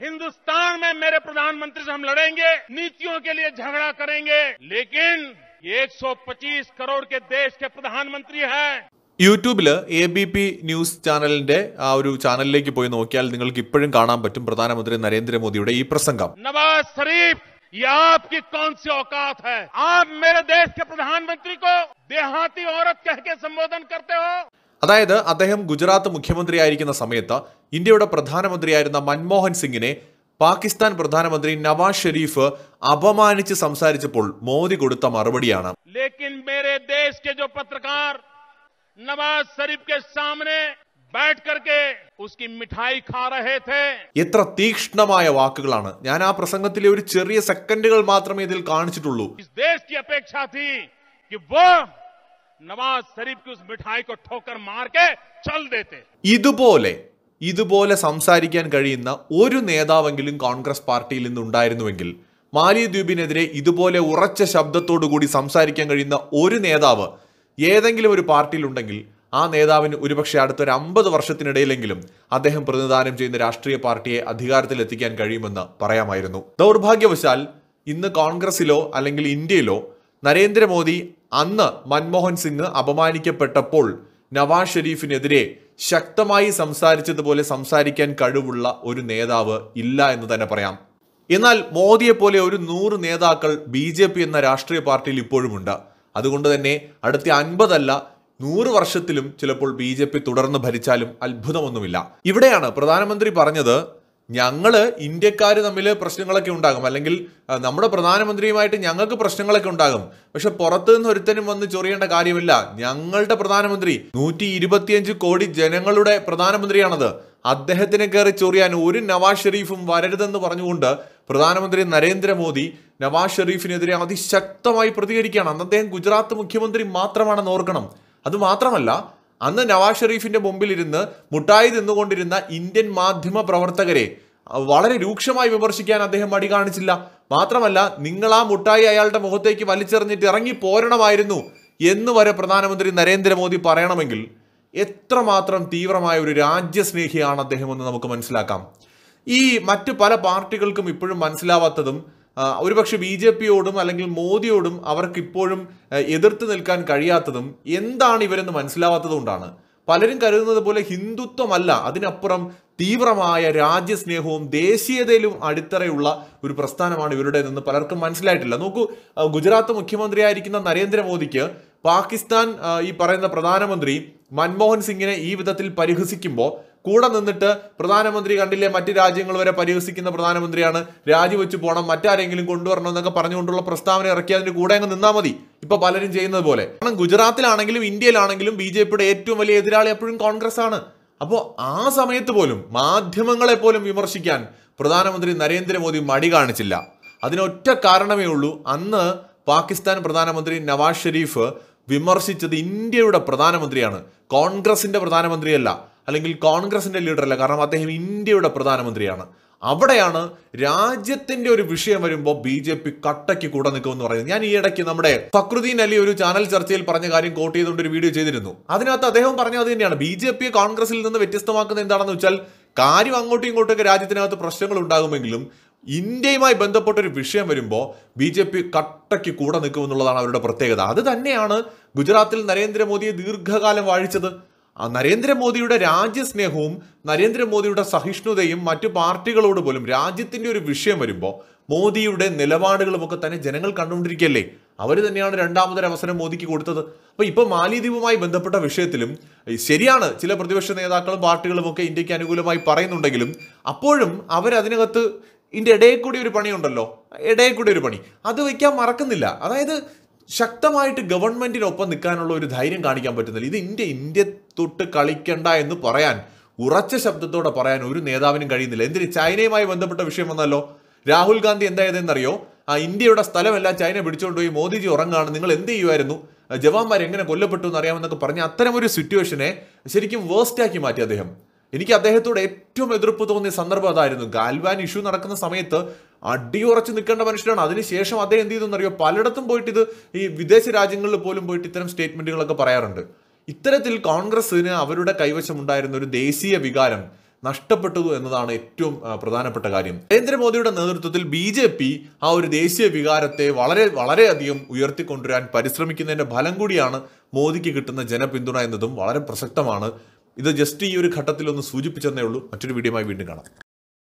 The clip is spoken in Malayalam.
हिंदुस्तान में मेरे प्रधानमंत्री से हम लड़ेंगे नीतियों के लिए झगड़ा करेंगे लेकिन ये 125 करोड़ के देश के प्रधानमंत्री हैं യൂട്യൂബിൽ എ ബി പി ന്യൂസ് ചാനലിന്റെ ആ ഒരു ചാനലിലേക്ക് പോയി നോക്കിയാൽ നിങ്ങൾക്ക് ഇപ്പോഴും കാണാൻ പറ്റും പ്രധാനമന്ത്രി നരേന്ദ്രമോദിയുടെ ഈ പ്രസംഗം नवाज शरीफ ये आपकी कौन सी औकात है आप मेरे അതായത് അദ്ദേഹം ഗുജറാത്ത് മുഖ്യമന്ത്രിയായിരിക്കുന്ന സമയത്ത് ഇന്ത്യയുടെ പ്രധാനമന്ത്രിയായിരുന്ന മൻമോഹൻ സിംഗിനെ പാകിസ്ഥാൻ പ്രധാനമന്ത്രി നവാസ് ഷെരീഫ് അപമാനിച്ച് സംസാരിച്ചപ്പോൾ മോദി കൊടുത്ത മറുപടിയാണ് लेकिन मेरे देश के जो पत्रकार नवाज शरीफ के सामने बैठ करके उसकी मिठाई खा रहे थे എത്ര തീക്ഷ്ണമായ വാക്കുകളാണ് ഞാൻ ആ പ്രസംഗത്തിലെ ഒരു ചെറിയ സെക്കൻഡുകൾ മാത്രമേ ഇതിൽ കാണിച്ചിട്ടുള്ളൂ നവാസ് ഷരീഫ് ഉസ് മിഠായി കോ ഠോക്കർ മാർ കെ ചൽ ദേത്തെ ഇതുപോലെ ഇതുപോലെ സംസാരിക്കാൻ കഴിയുന്ന ഒരു നേതാവെങ്കിലും കോൺഗ്രസ് പാർട്ടിയിൽ നിന്ന് ഉണ്ടായിരുന്നുവെങ്കിൽ മാലിദ്വീപിനെതിരെ ഇതുപോലെ ഉറച്ച ശബ്ദത്തോടുകൂടി സംസാരിക്കാൻ കഴിയുന്ന ഒരു നേതാവ് ഏതെങ്കിലും ഒരു പാർട്ടിയിലുണ്ടെങ്കിൽ ആ നേതാവിന് ഒരുപക്ഷെ അടുത്തൊരു അമ്പത് വർഷത്തിനിടയിലെങ്കിലും അദ്ദേഹം പ്രതിനിധാനം ചെയ്യുന്ന രാഷ്ട്രീയ പാർട്ടിയെ അധികാരത്തിലെത്തിക്കാൻ കഴിയുമെന്ന് പറയാമായിരുന്നു. ദൗർഭാഗ്യവശാൽ ഇന്ന് കോൺഗ്രസിലോ അല്ലെങ്കിൽ ഇന്ത്യയിലോ നരേന്ദ്രമോദി അന്ന് മൻമോഹൻ സിംഗ് അപമാനിക്കപ്പെട്ടപ്പോൾ നവാസ് ഷെരീഫിനെതിരെ ശക്തമായി സംസാരിച്ചതുപോലെ സംസാരിക്കാൻ കഴിവുള്ള ഒരു നേതാവ് ഇല്ല എന്ന് തന്നെ പറയാം. എന്നാൽ മോദിയെ പോലെ ഒരു നൂറ് നേതാക്കൾ ബി ജെ പി എന്ന രാഷ്ട്രീയ പാർട്ടിയിൽ ഇപ്പോഴുമുണ്ട് അതുകൊണ്ട് തന്നെ അടുത്ത അൻപതല്ല നൂറ് വർഷത്തിലും ചിലപ്പോൾ ബി ജെ പി തുടർന്ന് ഭരിച്ചാലും അത്ഭുതമൊന്നുമില്ല. ഇവിടെയാണ് പ്രധാനമന്ത്രി പറഞ്ഞത് ഞങ്ങൾ ഇന്ത്യക്കാർ തമ്മിൽ പ്രശ്നങ്ങളൊക്കെ ഉണ്ടാകും. അല്ലെങ്കിൽ നമ്മുടെ പ്രധാനമന്ത്രിയുമായിട്ട് ഞങ്ങൾക്ക് പ്രശ്നങ്ങളൊക്കെ ഉണ്ടാകും. പക്ഷെ പുറത്തു നിന്ന് ഒരുത്തനും വന്ന് ചൊറിയേണ്ട കാര്യമില്ല. ഞങ്ങളുടെ പ്രധാനമന്ത്രി നൂറ്റി ഇരുപത്തിയഞ്ച് കോടി ജനങ്ങളുടെ പ്രധാനമന്ത്രിയാണത്. അദ്ദേഹത്തിനെ കയറി ചൊറിയാൻ ഒരു നവാസ് ഷെരീഫും വരരുതെന്ന് പറഞ്ഞുകൊണ്ട് പ്രധാനമന്ത്രി നരേന്ദ്രമോദി നവാസ് ഷെരീഫിനെതിരെ അതിശക്തമായി പ്രതികരിക്കുകയാണ്. അന്ന് അദ്ദേഹം ഗുജറാത്ത് മുഖ്യമന്ത്രി മാത്രമാണെന്ന് ഓർക്കണം. അത് മാത്രമല്ല അന്ന് നവാസ് ഷെരീഫിന്റെ മുമ്പിലിരുന്ന് മുട്ടായി നിന്നുകൊണ്ടിരുന്ന ഇന്ത്യൻ മാധ്യമ പ്രവർത്തകരെ വളരെ രൂക്ഷമായി വിമർശിക്കാൻ അദ്ദേഹം മടി കാണിച്ചില്ല. മാത്രമല്ല നിങ്ങൾ ആ മുട്ടായി അയാളുടെ മുഖത്തേക്ക് വലിച്ചെറിഞ്ഞിട്ട് ഇറങ്ങി പോരണമായിരുന്നു എന്ന് വരെ പ്രധാനമന്ത്രി നരേന്ദ്രമോദി പറയണമെങ്കിൽ എത്രമാത്രം തീവ്രമായ ഒരു രാജ്യസ്നേഹിയാണ് അദ്ദേഹം എന്ന് നമുക്ക് മനസ്സിലാക്കാം. ഈ മറ്റ് പല പാർട്ടികൾക്കും ഇപ്പോഴും മനസ്സിലാവാത്തതും ഒരുപക്ഷെ ബി ജെ പിയോടും അല്ലെങ്കിൽ മോദിയോടും അവർക്ക് ഇപ്പോഴും ആ, എതിർത്ത് നിൽക്കാൻ കഴിയാത്തതും എന്താണ് ഇവരെന്ന് മനസ്സിലാവാത്തത് കൊണ്ടാണ്. പലരും കരുതുന്നത് പോലെ ഹിന്ദുത്വമല്ല അതിനപ്പുറം തീവ്രമായ രാജ്യസ്നേഹവും ദേശീയതയിലും അടിത്തറയുള്ള ഒരു പ്രസ്ഥാനമാണ് ഇവരുടേതെന്ന് പലർക്കും മനസ്സിലായിട്ടില്ല. നോക്കൂ ഗുജറാത്ത് മുഖ്യമന്ത്രിയായിരിക്കുന്ന നരേന്ദ്രമോദിക്ക് പാകിസ്ഥാൻ ഈ പറയുന്ന പ്രധാനമന്ത്രി മൻമോഹൻ സിംഗിനെ ഈ വിധത്തിൽ പരിഹസിക്കുമ്പോൾ കൂടെ നിന്നിട്ട് പ്രധാനമന്ത്രി കണ്ടില്ലേ മറ്റ് രാജ്യങ്ങൾ വരെ പരിഹസിക്കുന്ന പ്രധാനമന്ത്രിയാണ്. രാജിവെച്ച് പോകണം മറ്റാരെങ്കിലും കൊണ്ടുവരണം എന്നൊക്കെ പറഞ്ഞുകൊണ്ടുള്ള പ്രസ്താവന ഇറക്കി അതിന്റെ കൂടെ അങ്ങ് നിന്നാ മതി. ഇപ്പൊ പലരും ചെയ്യുന്നത് പോലെ. കാരണം ഗുജറാത്തിലാണെങ്കിലും ഇന്ത്യയിലാണെങ്കിലും ബി ജെ പിയുടെ ഏറ്റവും വലിയ എതിരാളി എപ്പോഴും കോൺഗ്രസ് ആണ് അപ്പോൾ ആ സമയത്ത് പോലും മാധ്യമങ്ങളെ പോലും വിമർശിക്കാൻ പ്രധാനമന്ത്രി നരേന്ദ്രമോദി മടി കാണിച്ചില്ല. അതിനൊറ്റ കാരണമേ ഉള്ളൂ. അന്ന് പാകിസ്ഥാൻ പ്രധാനമന്ത്രി നവാസ് ഷെരീഫ് വിമർശിച്ചത് ഇന്ത്യയുടെ പ്രധാനമന്ത്രിയാണ്. കോൺഗ്രസിന്റെ പ്രധാനമന്ത്രിയല്ല. അല്ലെങ്കിൽ കോൺഗ്രസിന്റെ ലീഡറല്ല കാരണം അദ്ദേഹം ഇന്ത്യയുടെ പ്രധാനമന്ത്രിയാണ്. അവിടെയാണ് രാജ്യത്തിന്റെ ഒരു വിഷയം വരുമ്പോൾ ബി ജെ പി കട്ടയ്ക്ക് കൂടെ നിൽക്കുമെന്ന് പറയുന്നത്. ഞാൻ ഈ ഇടയ്ക്ക് നമ്മുടെ ഫക്രുദ്ദീൻ അലി ഒരു ചാനൽ ചർച്ചയിൽ പറഞ്ഞ കാര്യം കോട്ട് ചെയ്തുകൊണ്ട് ഒരു വീഡിയോ ചെയ്തിരുന്നു. അതിനകത്ത് അദ്ദേഹം പറഞ്ഞത് അത് തന്നെയാണ്. ബി ജെ പിയെ കോൺഗ്രസിൽ നിന്ന് വ്യത്യസ്തമാക്കുന്നത് എന്താണെന്ന് വെച്ചാൽ കാര്യം അങ്ങോട്ടും ഇങ്ങോട്ടൊക്കെ രാജ്യത്തിനകത്ത് പ്രശ്നങ്ങൾ ഉണ്ടാകുമെങ്കിലും ഇന്ത്യയുമായി ബന്ധപ്പെട്ട ഒരു വിഷയം വരുമ്പോൾ ബി ജെ പി കട്ടയ്ക്ക് കൂടെ നിൽക്കുമെന്നുള്ളതാണ് അവരുടെ പ്രത്യേകത. അത് തന്നെയാണ് ഗുജറാത്തിൽ നരേന്ദ്രമോദിയെ ദീർഘകാലം വാഴിച്ചത്. നരേന്ദ്രമോദിയുടെ രാജ്യസ്നേഹവും നരേന്ദ്രമോദിയുടെ സഹിഷ്ണുതയും മറ്റു പാർട്ടികളോട് പോലും രാജ്യത്തിന്റെ ഒരു വിഷയം വരുമ്പോൾ മോദിയുടെ നിലപാടുകളും ഒക്കെ തന്നെ ജനങ്ങൾ കണ്ടുകൊണ്ടിരിക്കുകയല്ലേ? അവർ തന്നെയാണ് രണ്ടാമതൊരു അവസരം മോദിക്ക് കൊടുത്തത്. അപ്പോൾ ഇപ്പോൾ മാലിദ്വീപുമായി ബന്ധപ്പെട്ട വിഷയത്തിലും ശരിയാണ് ചില പ്രതിപക്ഷ നേതാക്കളും പാർട്ടികളും ഒക്കെ ഇന്ത്യയ്ക്ക് അനുകൂലമായി പറയുന്നുണ്ടെങ്കിലും അപ്പോഴും അവരതിനകത്ത് ഇതിന്റെ ഇടയിൽ കൂടി ഒരു പണിയുണ്ടല്ലോ ഇടയിൽ കൂടി ഒരു പണി. അത് വയ്ക്കാൻ മറക്കുന്നില്ല. അതായത് ശക്തമായിട്ട് ഗവൺമെന്റിനൊപ്പം നിൽക്കാനുള്ള ഒരു ധൈര്യം കാണിക്കാൻ പറ്റുന്നില്ല. ഇത് ഇന്ത്യ ഇന്ത്യ തൊട്ട് കളിക്കണ്ട എന്ന് പറയാൻ ഉറച്ച ശബ്ദത്തോടെ പറയാൻ ഒരു നേതാവിനും കഴിയുന്നില്ല. എന്തിന്? ചൈനയുമായി ബന്ധപ്പെട്ട വിഷയം വന്നല്ലോ. രാഹുൽ ഗാന്ധി എന്തായതെന്നറിയോ? ആ ഇന്ത്യയുടെ സ്ഥലമെല്ലാം ചൈന പിടിച്ചുകൊണ്ടുപോയി മോദിജി ഉറങ്ങാണ്. നിങ്ങൾ എന്ത് ചെയ്യുമായിരുന്നു ജവാന്മാർ എങ്ങനെ കൊല്ലപ്പെട്ടു എന്ന് അറിയാമെന്നൊക്കെ പറഞ്ഞ അത്തരം ഒരു സിറ്റുവേഷനെ ശരിക്കും വേസ്റ്റ് ആക്കി മാറ്റി അദ്ദേഹം. എനിക്ക് അദ്ദേഹത്തോട് ഏറ്റവും എതിർപ്പ് തോന്നിയ സന്ദർഭം അതായിരുന്നു. ഗാൽവാൻ ഇഷ്യൂ നടക്കുന്ന സമയത്ത് അടിയുറച്ച് നിൽക്കേണ്ട മനുഷ്യനാണ് അതിനുശേഷം അദ്ദേഹം എന്ത് ചെയ്തു എന്നറിയോ? പലയിടത്തും പോയിട്ട് ഇത് ഈ വിദേശ രാജ്യങ്ങളിൽ പോലും പോയിട്ട് ഇത്തരം സ്റ്റേറ്റ്മെന്റുകളൊക്കെ പറയാറുണ്ട്. ഇത്തരത്തിൽ കോൺഗ്രസിന് അവരുടെ കൈവശമുണ്ടായിരുന്ന ഒരു ദേശീയ വികാരം നഷ്ടപ്പെട്ടു എന്നതാണ് ഏറ്റവും പ്രധാനപ്പെട്ട കാര്യം. നരേന്ദ്രമോദിയുടെ നേതൃത്വത്തിൽ ബി ജെ പി ആ ഒരു ദേശീയ വികാരത്തെ വളരെ വളരെയധികം ഉയർത്തിക്കൊണ്ടുവരാൻ പരിശ്രമിക്കുന്നതിന്റെ ഫലം കൂടിയാണ് മോദിക്ക് കിട്ടുന്ന ജനപിന്തുണ എന്നതും വളരെ പ്രസക്തമാണ്. ഇത് ജസ്റ്റ് ഈ ഒരു ഘട്ടത്തിൽ ഒന്ന് സൂചിപ്പിച്ചെന്നേ ഉള്ളൂ. മറ്റൊരു വീഡിയോയുമായി വീണ്ടും കാണാം.